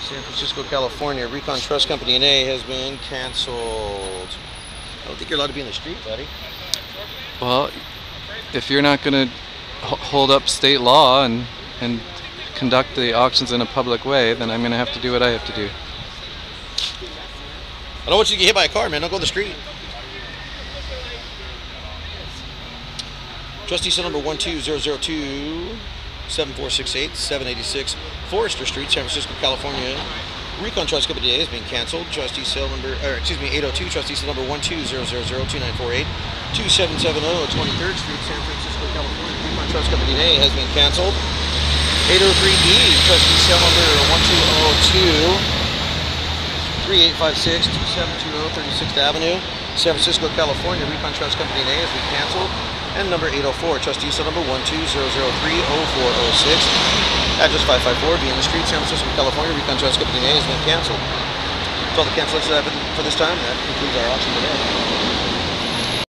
San Francisco, California. Recon Trust Company NA has been canceled. I don't think you're allowed to be in the street, buddy. Well, if you're not going to hold up state law and and conduct the auctions in a public way, then I'm going to have to do what I have to do. I don't want you to get hit by a car, man. Don't go to the street. Trustee cell number 12002 7468 786 Forester Street, San Francisco, California. Recon Trust Company today is being canceled. Trustee cell number, or excuse me, 802, trustee cell number 120002948 2770 23rd Street, San Francisco, California. Recon Trust Company today has been canceled. 803D, trustee cell number 1202 3856 2720 36th Avenue, San Francisco, California. Recon Trust Company today has been canceled. And number 804, trustee cell number 120030406. Address 554, Vienna Street, San Francisco, California. Recon Trust Company today has been canceled. That's all the cancellations I have for this time. That concludes our auction today.